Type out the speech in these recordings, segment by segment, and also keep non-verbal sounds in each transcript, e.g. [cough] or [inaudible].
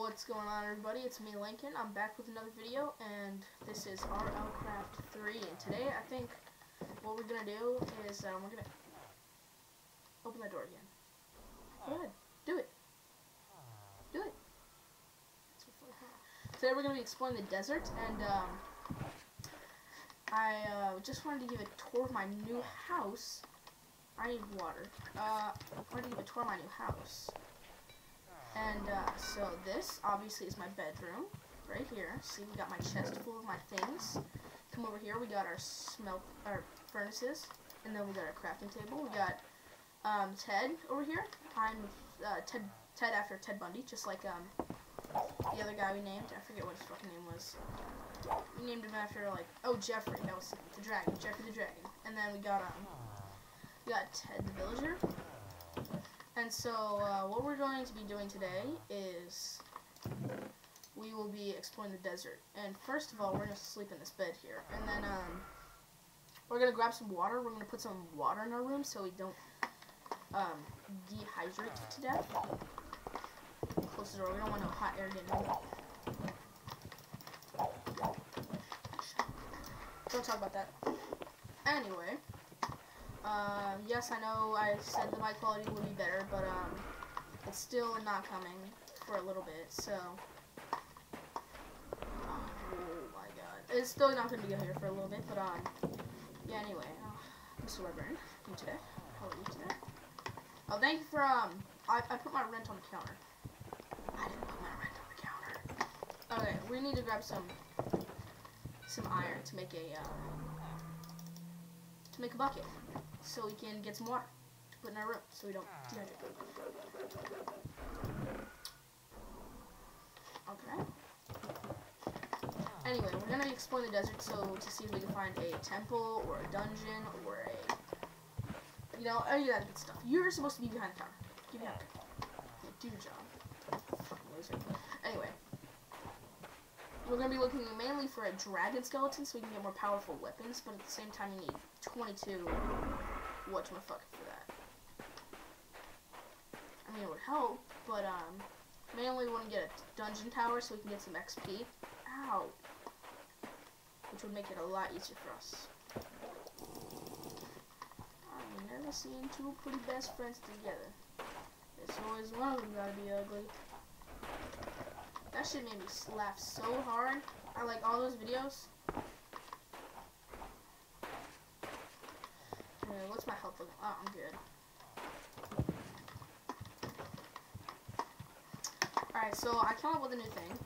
What's going on everybody? It's me Lincoln. I'm back with another video and this is RLcraft 3 and today I think what we're gonna do is um, we're gonna open that door again. Go ahead. Do it. Do it. Today we're gonna be exploring the desert and um, I uh, just wanted to give a tour of my new house. I need water. Uh, I wanted to give a tour of my new house. And uh, so this obviously is my bedroom right here. See, we got my chest full of my things. Come over here, we got our smelt our furnaces, and then we got our crafting table. We got um, Ted over here. I'm uh, Ted Ted after Ted Bundy, just like um, the other guy we named. I forget what his fucking name was. We named him after like oh Jeffrey, that was the dragon, Jeffrey the dragon. And then we got um, we got Ted the villager. And so, uh, what we're going to be doing today is we will be exploring the desert. And first of all, we're going to sleep in this bed here. And then um, we're going to grab some water. We're going to put some water in our room so we don't um, dehydrate to death. Close the door. We don't want no hot air getting in. Don't talk about that. Anyway. Uh, yes, I know I said the mic quality would be better, but um, it's still not coming for a little bit, so... Oh my god. It's still not going to be here for a little bit, but um, yeah, anyway. Uh, Mr. Webburn, you today? How are you today? Oh, thank you for, um, I, I put my rent on the counter. I didn't put my rent on the counter. Okay, we need to grab some, some iron to make a, uh, to make a bucket so we can get some water to put in our room so we don't ah. dehydrate. Okay. Ah. Anyway, we're going to explore the desert so to see if we can find a temple or a dungeon or a, you know, any of that good stuff. You're supposed to be behind the counter. Get behind the. Yeah, do your job. Fucking loser. Anyway. We're going to be looking mainly for a dragon skeleton so we can get more powerful weapons, but at the same time you need 22 for that. I mean, it would help, but um, mainly we want to get a dungeon tower so we can get some XP. Ow! Which would make it a lot easier for us. I've never seen two pretty best friends together. There's always one of them gotta be ugly. That shit made me laugh so hard. I like all those videos. Anyway, what's my health looking? Oh, I'm good. So up with a new thing.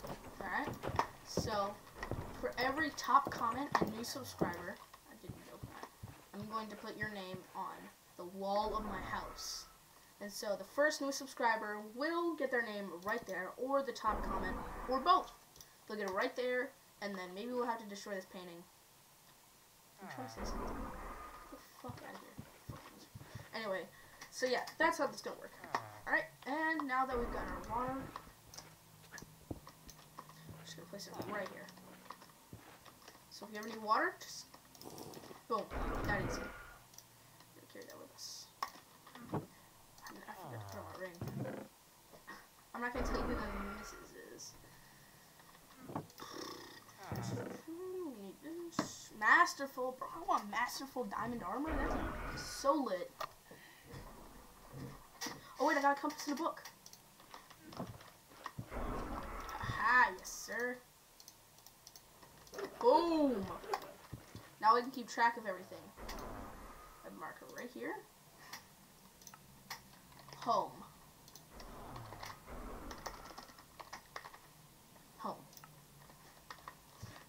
Alright? So, for every top comment and new subscriber, I didn't know that, I'm going to put your name on the wall of my house. And so the first new subscriber will get their name right there, or the top comment, or both. They'll get it right there, and then maybe we'll have to destroy this painting. I'm trying to say something. Get the fuck out of here. Anyway, so yeah, that's how this is gonna work. Ah. Alright, and now that we've got our water, I'm just gonna place it right here. So if you ever need water, just boom, that easy. Carry that with us. I forgot to on my ring. I'm not gonna tell you who the missus is. Masterful, bro. I want masterful diamond armor. That's so lit. Oh wait, I got a compass in a book. Aha, yes sir. Boom. Now we can keep track of everything. I A marker right here. Home. Home.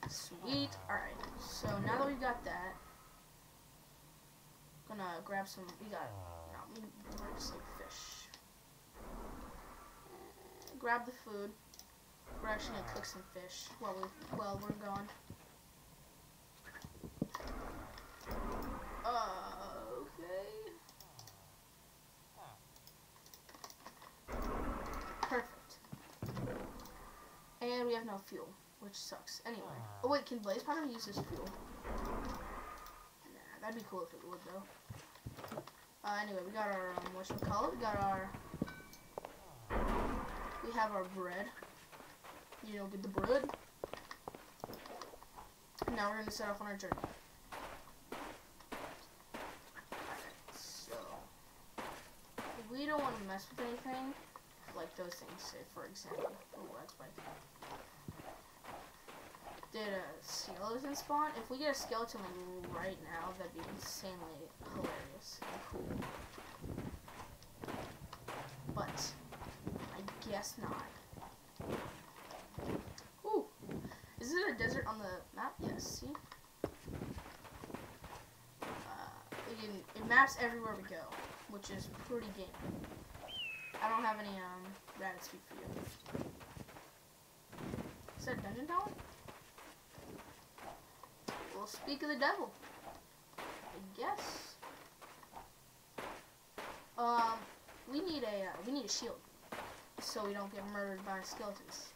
Sweet. Alright. So now that we've got that, I'm gonna grab some. We got. No, we some fish. Grab the food. We're actually gonna cook some fish while we while we're gone. Okay. Perfect. And we have no fuel, which sucks. Anyway. Oh wait, can Blaze Powder use this fuel? Nah, that'd be cool if it would though. Uh, anyway, we got our, um, whatchamacallit, we got our, we have our bread. You know, get the bread. Now we're gonna set off on our journey. So we don't want to mess with anything like those things. Say, for example, oh, that's my did a skeleton spawn? If we get a skeleton right now, that'd be insanely hilarious and cool. But I guess not. Ooh, is it a desert on the map? Yes. See, uh, it, it maps everywhere we go, which is pretty game. I don't have any um rabbit speak for you. Is that dungeon tower? Well, speak of the devil. I guess. Um, we need a uh, we need a shield, so we don't get murdered by skeletons.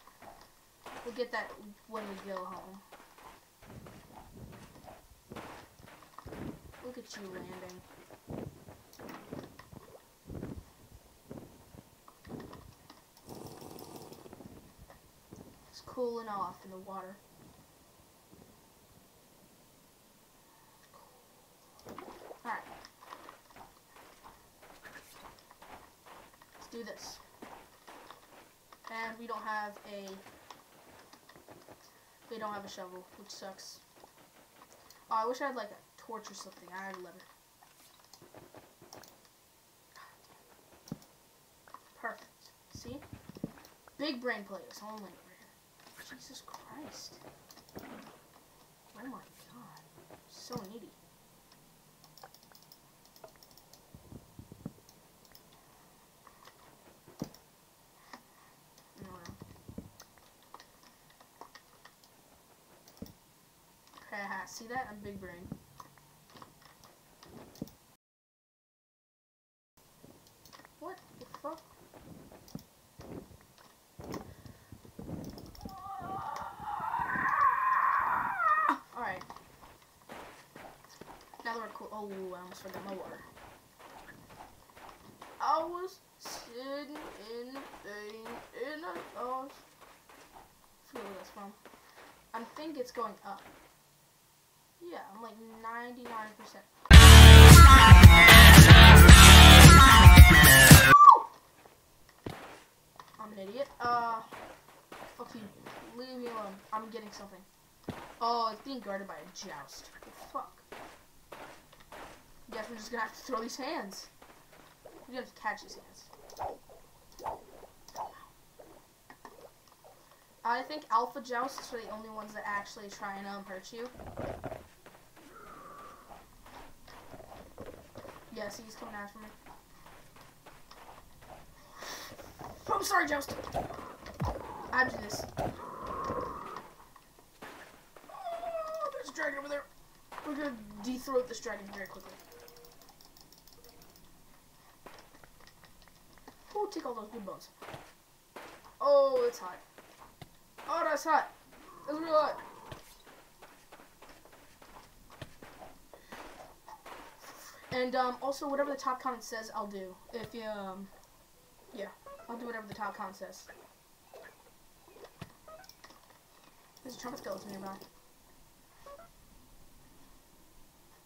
We'll get that when we go home. Look at you landing. It's cooling off in the water. Alright. Let's do this. And we don't have a we don't have a shovel, which sucks. Oh, I wish I had like a torch or something. I had a lever. Perfect. See? Big brain players only. Jesus Christ. Oh my god. So needy. No, no. Haha, see that? I'm big brain. What the fuck? Alright. Now that we're cool. Oh, I almost forgot my water. I was sitting in the thing in a house. forget where that's from. I think it's going up. Yeah, I'm like 99%. I'm an idiot. Uh, you. Leave me alone. I'm getting something. Oh, it's being guarded by a joust. Fuck? Guess we're just gonna have to throw these hands. Gonna have to catch these hands. I think alpha jousts are the only ones that actually try and um, hurt you. See, he's coming after me. I'm sorry, Joust. I do this. Oh, there's a dragon over there. We're gonna de-throat this dragon very quickly. Oh, take all those good bones. Oh, it's hot. Oh, that's hot. That's real hot. And um, also, whatever the top comment says, I'll do. If you, um, yeah, I'll do whatever the top comment says. There's a trumpet skeleton nearby.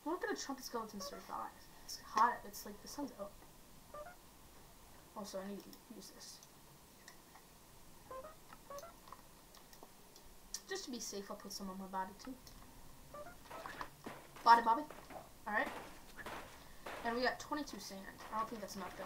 What could a trumpet skeleton survive? It's hot. It's like the sun's out. Also, I need to use this. Just to be safe, I'll put some on my body too. Body Bobby. Alright. And we got 22 sand. I don't think that's enough though.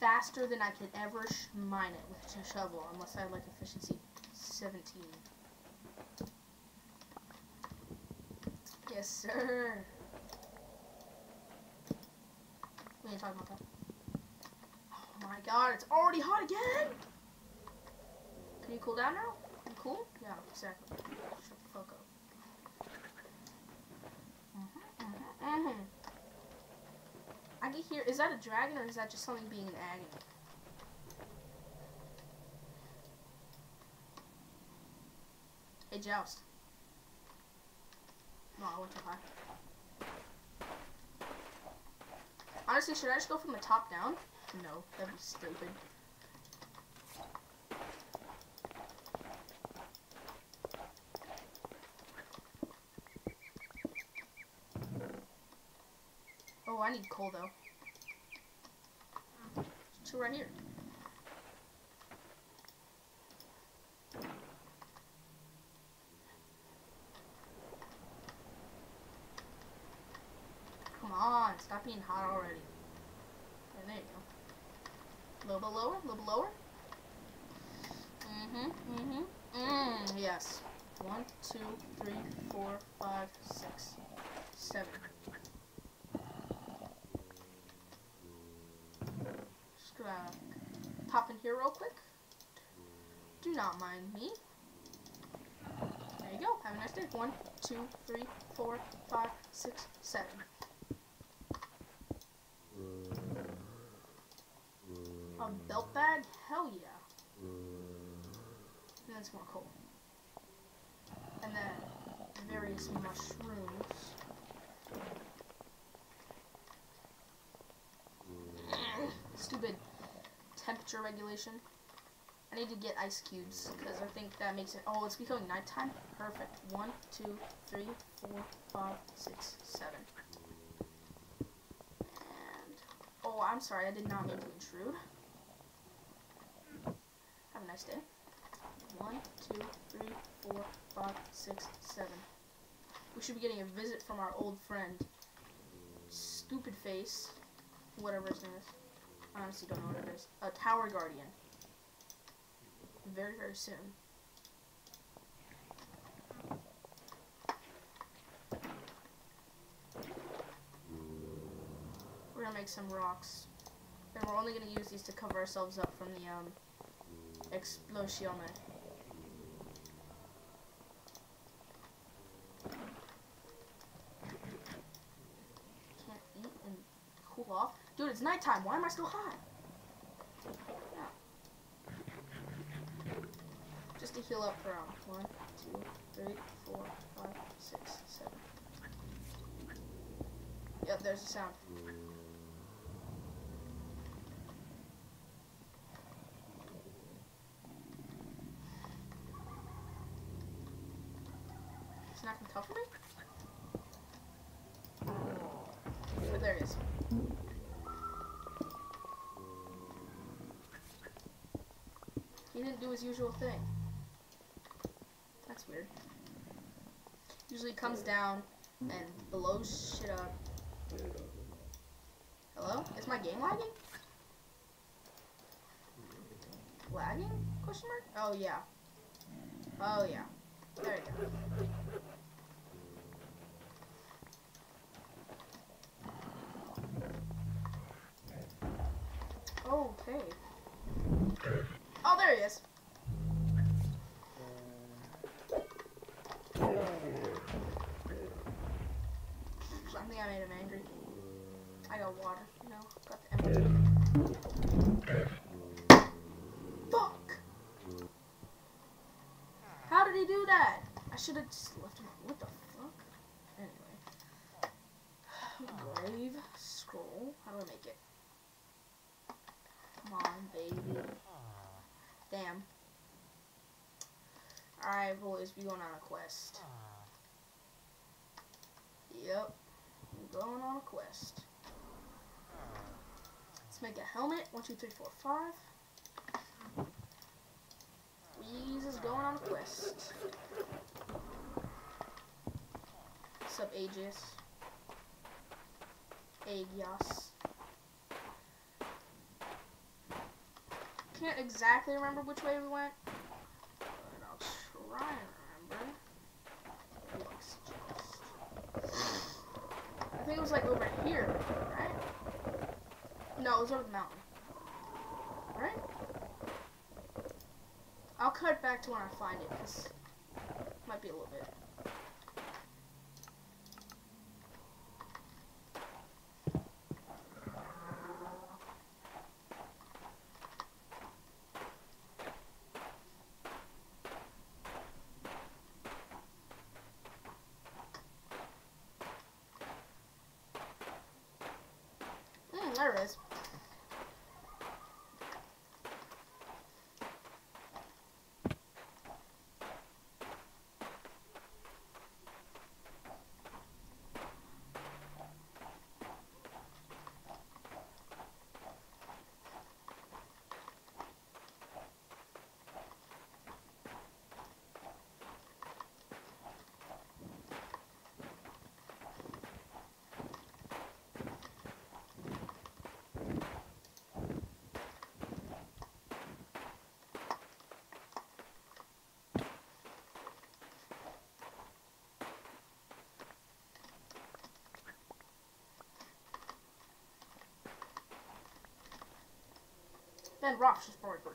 Faster than I could ever mine it with a shovel, unless I had like efficiency 17. Yes, sir. We ain't talking about that. Oh my god, it's already hot again! Can you cool down now? You cool? Yeah, exactly. Shut the fuck up. Mhm, mhm, mhm. I can hear. Is that a dragon or is that just something being in agony? Hey, Joust. No, I went too high. Honestly, should I just go from the top down? No, that'd be stupid. Oh, I need coal though. Two right here. Come on, stop being hot already. Yeah, there you go. A little bit lower, a little bit lower. Mm-hmm, mm-hmm. Mmm, yes. One, two, three, four, five, six, seven. Just gonna pop in here real quick. Do not mind me. There you go. Have a nice day. One, two, three, four, five, six, seven. A belt bag? Hell yeah. Then more cool. And then various mushrooms. [coughs] Stupid temperature regulation. Need to get ice cubes because I think that makes it. Oh, it's becoming nighttime. Perfect. One, two, three, four, five, six, seven. And oh, I'm sorry. I did not mean to intrude. Have a nice day. One, two, three, four, five, six, seven. We should be getting a visit from our old friend, Stupid Face, whatever his name is. I honestly don't know what it is. A Tower Guardian. Very, very soon. We're gonna make some rocks. And we're only gonna use these to cover ourselves up from the, um, explosion. Can't eat and cool off. Dude, it's nighttime. Why am I still hot? Yeah. Just to heal up for um, one, two, three, four, five, six, seven. Yep, there's the sound. It's not gonna cover me? But there it is. He didn't do his usual thing. That's weird. Usually comes down and blows shit up. Hello? Is my game lagging? Lagging? Question mark? Oh yeah. Oh yeah. There you go. Okay. Oh, there he is. I made him angry. I got water, you know. Got the emerald. Fuck! How did he do that? I should have just left him. What the fuck? Anyway. Grave scroll. How do I make it? Come on, baby. Damn. Alright, boys, we going on a quest. Yep. Going on a quest. Let's make a helmet. One, two, three, four, five. Weez is going on a quest. What's up, Aegis? Aegios. Can't exactly remember which way we went, but I'll try and remember. Looks just. I think it was like over here, right? No, it was over the mountain. Right? I'll cut back to when I find it, because it might be a little bit. Ben Roethlisberger.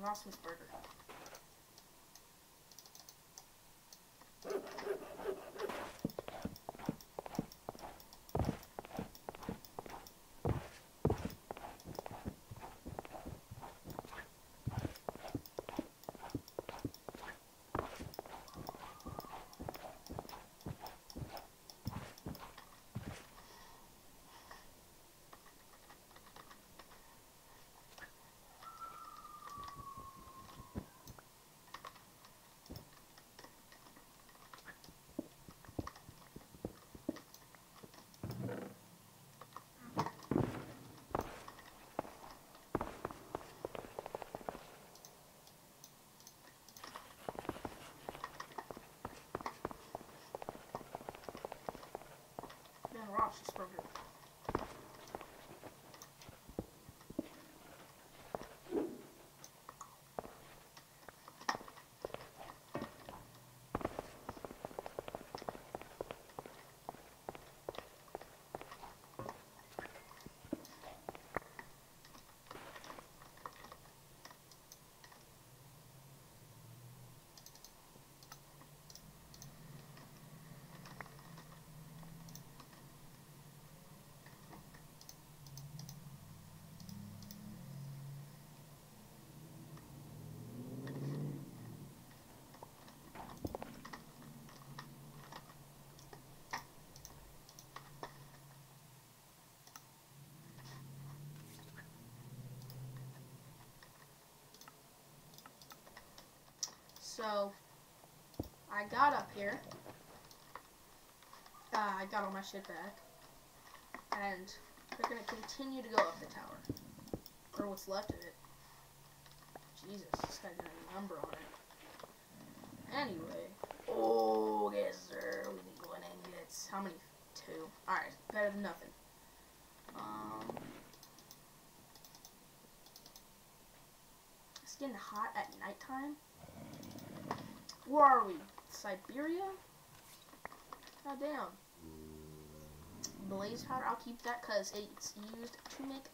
Roethlisberger. Ben Roethlisberger. So, I got up here. Uh, I got all my shit back. And we're gonna continue to go up the tower. Or what's left of it. Jesus, this guy got a number on it. Anyway. Oh, yes, sir. We need one ingots. How many? Two. Alright, better than nothing. Um. It's getting hot at nighttime. Where are we? Siberia? God damn. Blaze powder, I'll keep that because it's used to make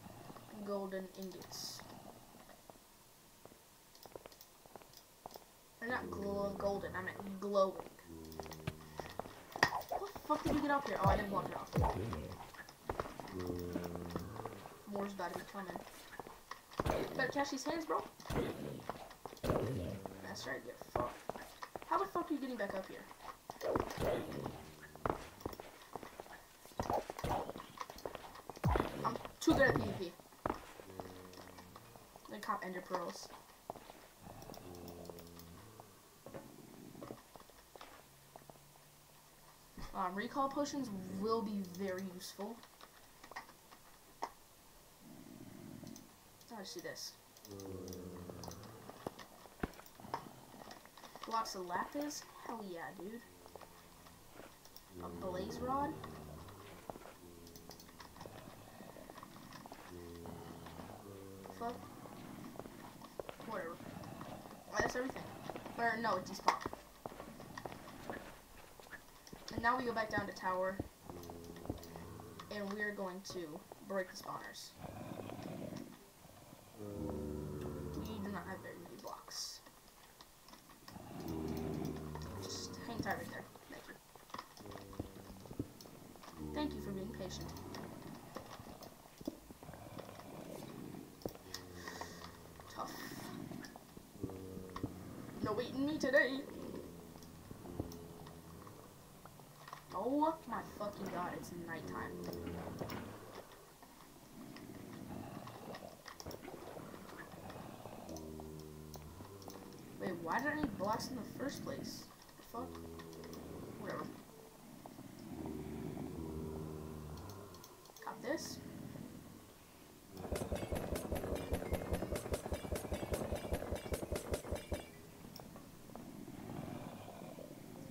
golden ingots. They're not glow golden, I meant glowing. What the fuck did you get up here? Oh, I didn't block it off. More's about to be coming. Better catch these hands, bro. That's right, get fucked. The fuck are you getting back up here? I'm too good at PvP. They cop ender pearls. Um, recall potions will be very useful. I Oh, see this. Blocks of lapis? Hell yeah, dude. A blaze rod? Fuck. Whatever. That's everything. Or, no, it despawned. And now we go back down to tower. And we're going to break the spawners. We do not have very many blocks. Just hang tight right there. Thank you. Thank being. Tough. No eating me today. Oh my fucking god, it's nighttime.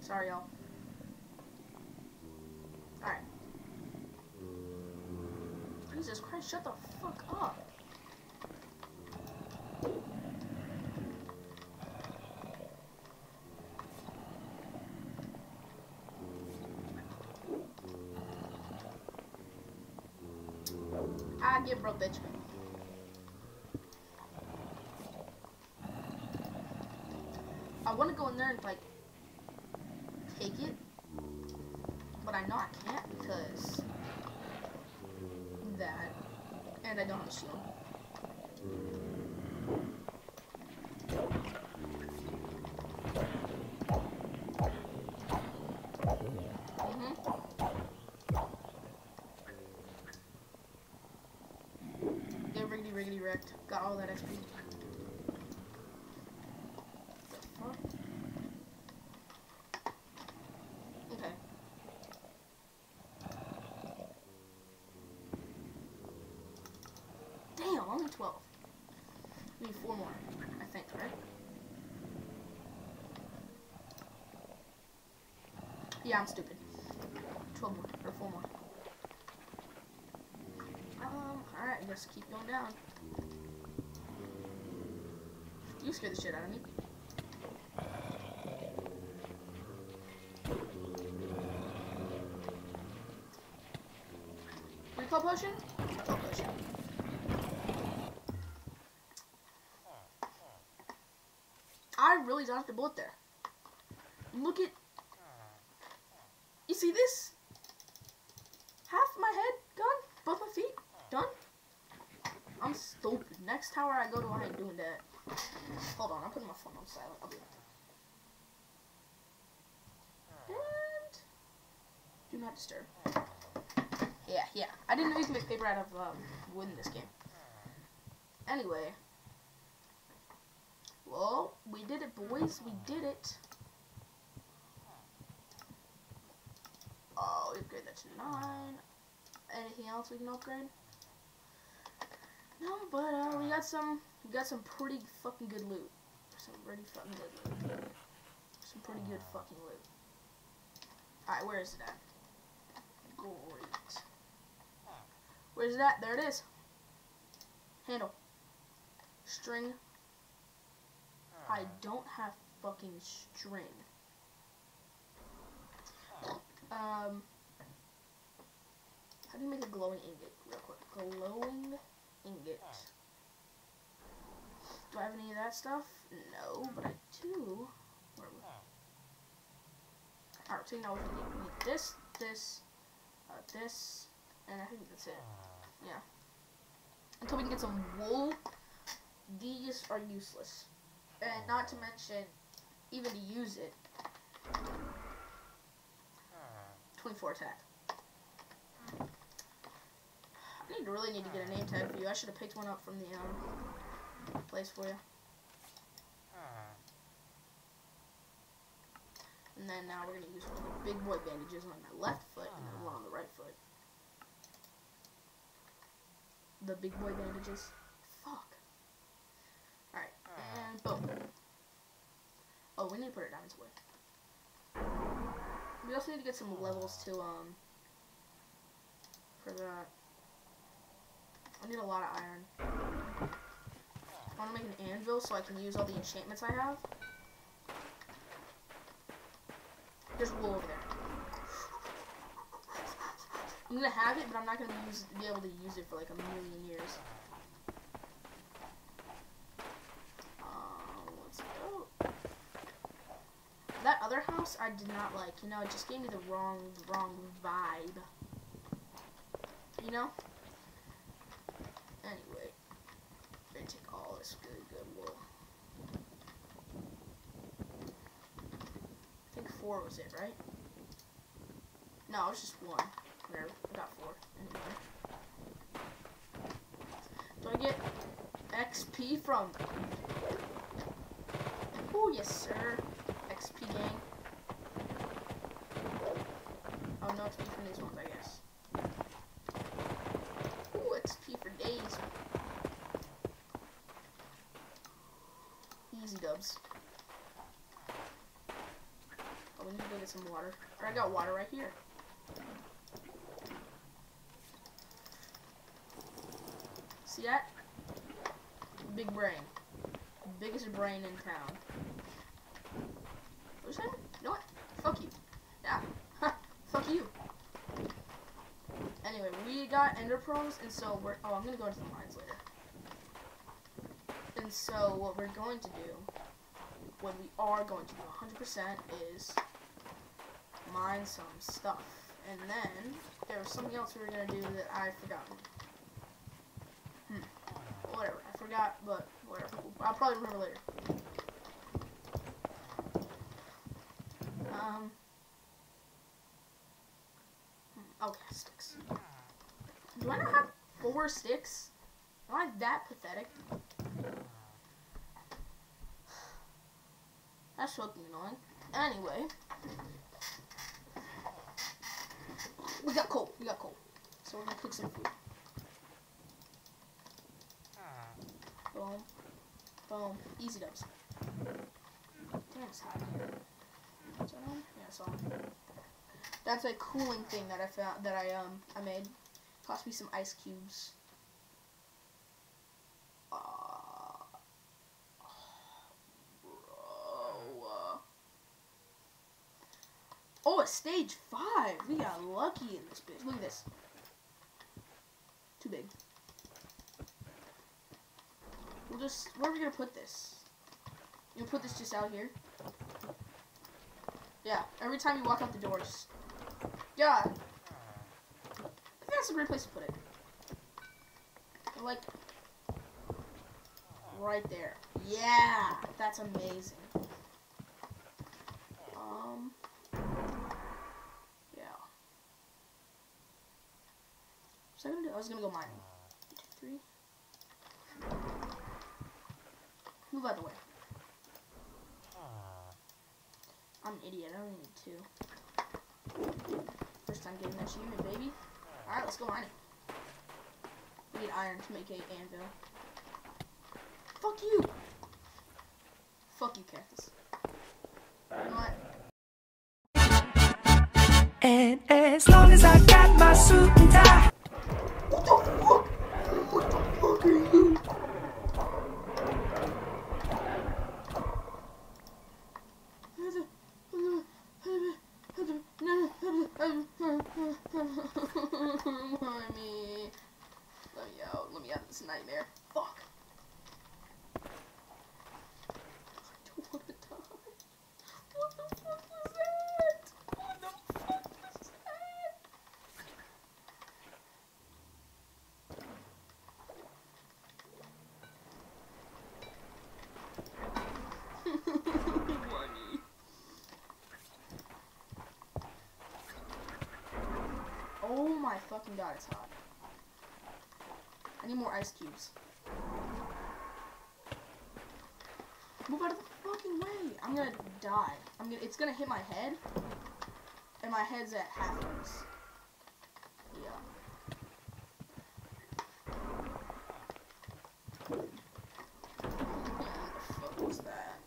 Sorry, y'all. Alright. Jesus Christ, shut the fuck up. I get broke, bitch. I want to go in there and like riggedy wrecked. Got all that XP. Okay. Damn, only 12. Need four more, I think, right? Yeah, I'm stupid. 12 more, or 4 more. Um, alright, just keep going down. You scared the shit out of me. Recall potion? Recall potion. I really dodged a bullet there. Look at. You see this? Half my head gone, both my feet done. I'm stupid. Next tower I go to, I ain't doing that. Hold on, I'm putting my phone on silent. I'll be right And do not disturb. Yeah, yeah. I didn't know you can make paper out of um, wood in this game. Anyway. Well, we did it, boys. We did it. Oh, we upgrade that to 9. Anything else we can upgrade? No, but uh, we got some, we got some pretty fucking good loot. Some pretty fucking good loot. Some pretty good fucking loot. Alright, where is it at? Great. Where's it at? There it is. Handle. String. I don't have fucking string. Um, how do you make a glowing ingot? Real quick. Glowing ingot. Do I have any of that stuff? No, but I do. Where? Alright, so you know what we need. We need this, this, uh, this, and I think that's it. Yeah. Until we can get some wool, these are useless. And not to mention, even to use it, 24 attack. I need to really need to get a name tag for you. I should have picked one up from the um, place for you. And then now we're gonna use one of the big boy bandages on my left foot and then one on the right foot. The big boy bandages. Fuck. Alright, and boom. Oh, we need to put our diamonds away. We also need to get some levels to, um, for that. I need a lot of iron. I want to make an anvil so I can use all the enchantments I have. There's wool over there. I'm gonna have it, but I'm not gonna use be able to use it for like a million years. Uh, let's go. That other house I did not like. You know, it just gave me the wrong, wrong vibe. You know. Anyway, I'm good. I think four was it, right? No, it was just one. There, I got four. Do I get XP from? Oh yes, sir. XP gang. Oh no XP from these ones, I guess. Ooh, XP for days. Easy dubs. Oh, we need to go get some water. I got water right here. See that? Big brain. Biggest brain in town. What's that? You know what? Fuck you. Yeah. [laughs] Fuck you. Anyway, we got ender pearls, and so we're. Oh, I'm gonna go into the mines later. And so what we're going to do what we are going to do 100% is mine some stuff. And then there was something else we were gonna do that I've forgotten. Hmm. Whatever. I forgot, but whatever. I'll probably remember later. Um. hmm, Okay, sticks. Do I not have four sticks? Am I that pathetic? That's fucking annoying. Anyway. We got coal. We got coal. So we're gonna cook some food. Boom. Boom. Easy dubs. Damn, it's hot that on? Yeah, it's on. That's a cooling thing that I found that I um I made. Cost me some ice cubes. Uh, bro. uh. Oh, a stage five. We got lucky in this bitch. Look at this. Too big. We'll just, where are we gonna put this? You put this just out here? Yeah, every time you walk out the door, just, yeah. I think that's a great place to put it. Like, right there. Yeah, that's amazing. Um, yeah. Was I? I was gonna go mining. Move out of the way. I'm an idiot. I don't need two. First time getting that achievement, baby. Alright, let's go mining. We need iron to make a anvil. Fuck you! Fuck you, cactus. And as long as I got my suit and tie. What the fuck? What the fuck are you? Let me, let me out. Let me out of this nightmare. Fuck. I don't want to die. What the fuck was that? What the fuck was that? Money. Oh my fucking god, it's hot. I need more ice cubes. Move out of the fucking way. I'm gonna die. I'm gonna. It's gonna hit my head, and my head's at half ice. Yeah. What was that?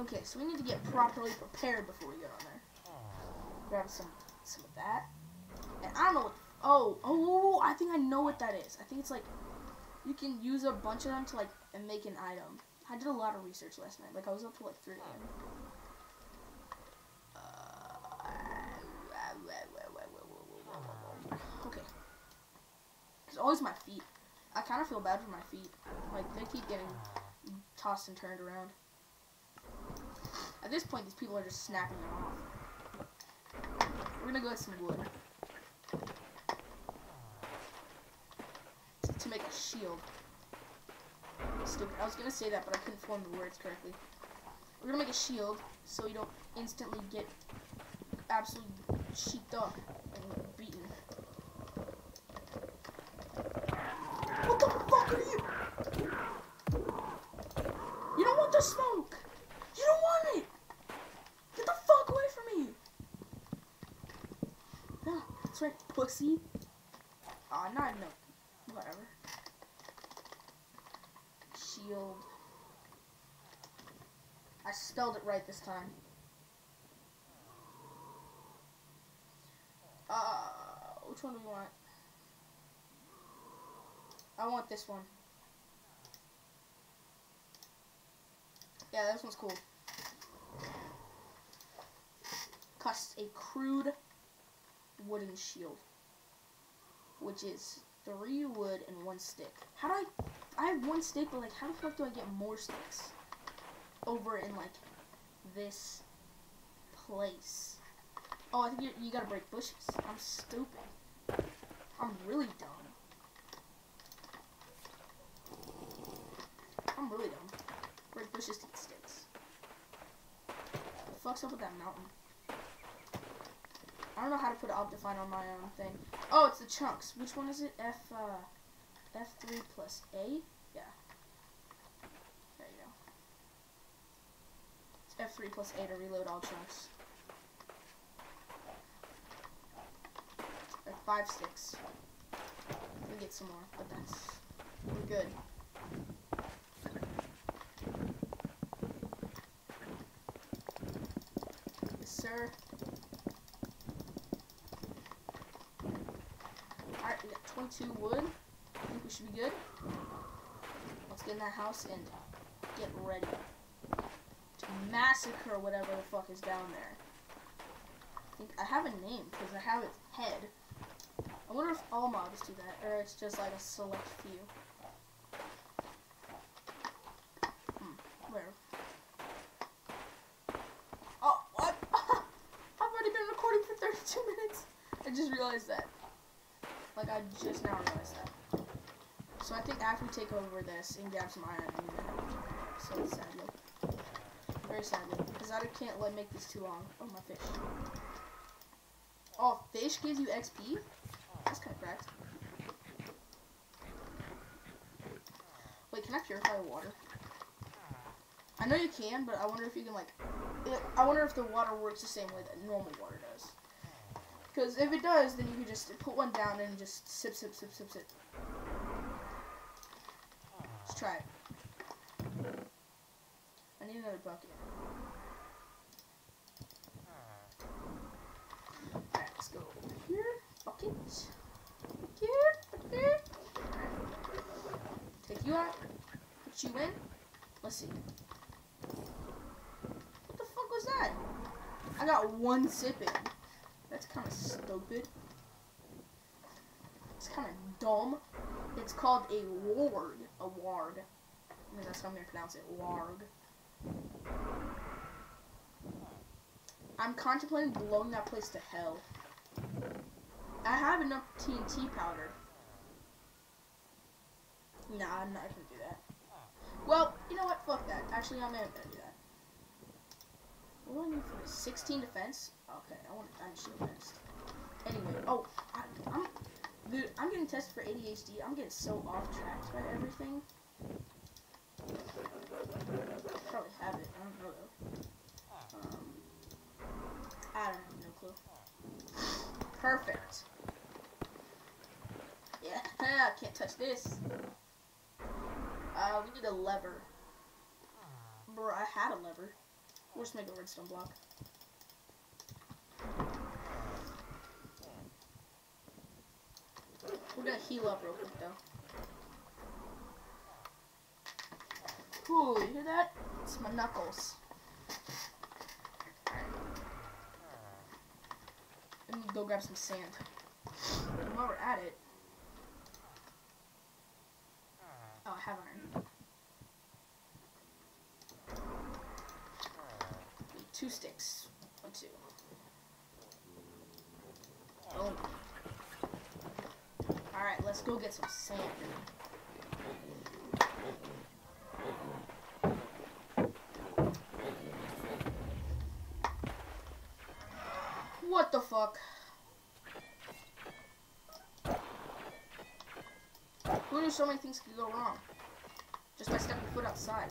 Okay, so we need to get properly prepared before we get on there. Grab some some of that. And I don't know what oh, oh, I think I know what that is. I think it's like you can use a bunch of them to like make an item. I did a lot of research last night. Like I was up till like 3 a.m. Okay. It's always my feet. I kind of feel bad for my feet. Like they keep getting tossed and turned around. At this point, these people are just snapping them off. We're gonna go get some wood. To make a shield. Stupid. I was gonna say that, but I couldn't form the words correctly. We're gonna make a shield so you don't instantly get absolutely cheeked up and beaten. What the fuck are you? You don't want the smoke! You don't want it! Get the fuck away from me! Yeah, that's right, pussy. Aw, uh, not no. Whatever. I spelled it right this time. Uh, which one do we want? I want this one. Yeah, this one's cool. Costs a crude wooden shield, which is three wood and one stick. How do I? I have one stick, but like, how the fuck do I get more sticks? over in like this place. Oh, I think you, you gotta break bushes. I'm stupid. I'm really dumb. I'm really dumb. Break bushes to get sticks. The fuck's up with that mountain? I don't know how to put Optifine on my own thing. Oh, it's the chunks. Which one is it? F, uh, F3 plus A? Yeah. There you go. It's F3 plus A to reload all chunks. Five sticks. We get some more, but that's we're good. Yes, sir. Alright, we got 22 wood. I think we should be good. That house and get ready to massacre whatever the fuck is down there. I think I have a name because I have its head. I wonder if all mobs do that, or it's just like a select few. Hmm, where? Oh, what? I've already been recording for 32 minutes. I just realized that. Like, I just now realized that. So I think after we take over this and grab some iron, I'm gonna. So sadly. Very sadly. Because I can't let make this too long. Oh, my fish. Oh, fish gives you XP? That's kind of cracked. Wait, can I purify water? I know you can, but I wonder if you can, like... It, I wonder if the water works the same way that normal water does. Because if it does, then you can just put one down and just sip, sip, sip, sip, sip. Try it. I need another bucket. Alright, let's go over here. Bucket. Bucket. Bucket. Take you out. Put you in. Let's see. What the fuck was that? I got one sip in. That's kind of stupid. It's kind of dumb. It's called a ward. A ward. I mean, that's how I'm to pronounce it. Warg. I'm contemplating blowing that place to hell. I have enough TNT powder. Nah, I'm not gonna do that. Well, you know what? Fuck that. Actually, I'm gonna do that. What do I need for this? 16 defense? Okay, I want diamond shield next. Anyway, oh, I, I'm, dude, I'm getting tested for ADHD. I'm getting so off track by everything. Probably have it. I don't know though. Um, I don't have no clue. Perfect. Yeah, [laughs] I can't touch this. Uh, we need a lever. Bro, I had a lever. We'll just make a redstone block. We're gonna heal up real quick though. Ooh, you hear that? It's my knuckles. Let me go grab some sand. And while we're at it. Oh, I have iron. Two sticks. One, two. Oh. Let's go get some sand. What the fuck? Who knew so many things could go wrong? Just by stepping foot outside.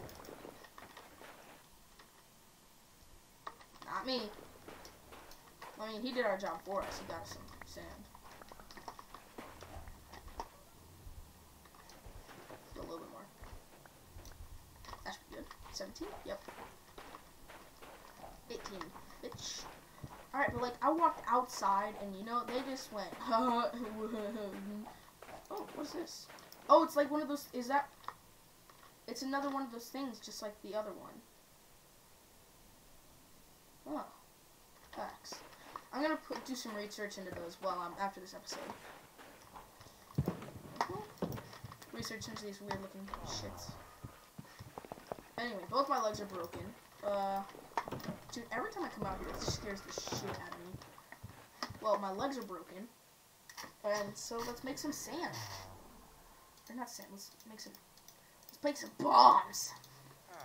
Not me. I mean, he did our job for us. He got us some sand. A little bit more. That should be good. 17? Yep. 18. Bitch. Alright, but like, I walked outside and you know, they just went, [laughs] oh, what's this? Oh, it's like one of those, is that, it's another one of those things, just like the other one. Oh, facts. I'm gonna put, do some research into those while I'm, after this episode. Research into these weird looking shits. Anyway, both my legs are broken. Uh, dude, every time I come out here, it scares the shit out of me. Well, my legs are broken. And so let's make some sand. Or not sand, let's make some, let's make some bombs. Uh,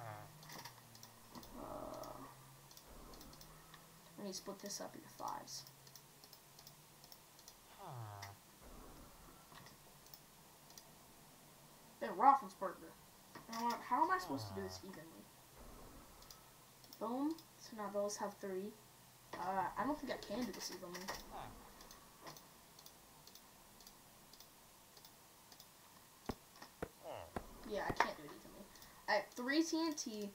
I need to split this up into fives. Ben Roethlisberger. Now, how am I supposed to do this evenly? Boom. So now those have three. Uh, I don't think I can do this evenly. Yeah, I can't do it evenly. I have three TNT,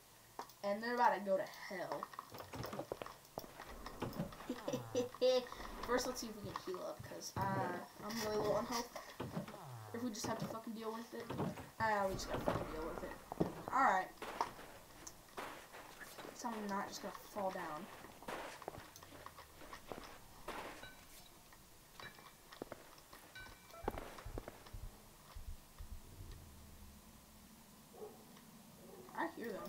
and they're about to go to hell. [laughs] First, let's see if we can heal up, because uh, I'm really low on health. If we just have to fucking deal with it. Ah, we just gotta fucking deal with it. Alright. So I'm not just gonna fall down. I hear them.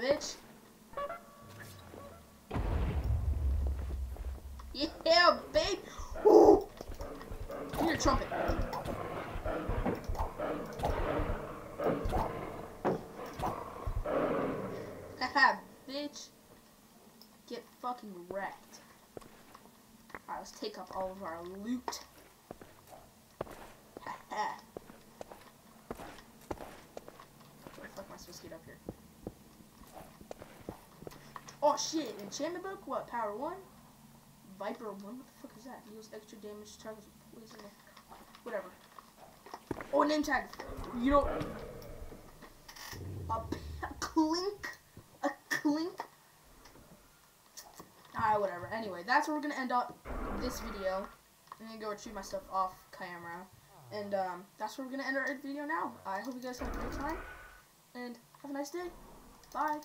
Bitch! Yeah, babe! Ooh. Give me your trumpet. Haha, bitch! Get fucking wrecked. Alright, let's take up all of our loot. [laughs] Where the fuck am I supposed to get up here? Oh shit, enchantment book? What, power 1? Viper 1? What the fuck is that? Deals extra damage to targets with poison. Whatever. Oh, name tag. You know. A clink? A clink? Alright, whatever. Anyway, that's where we're gonna end up this video. I'm gonna go retrieve my stuff off camera. And um, that's where we're gonna end our video now. I hope you guys have a great time. And have a nice day. Bye.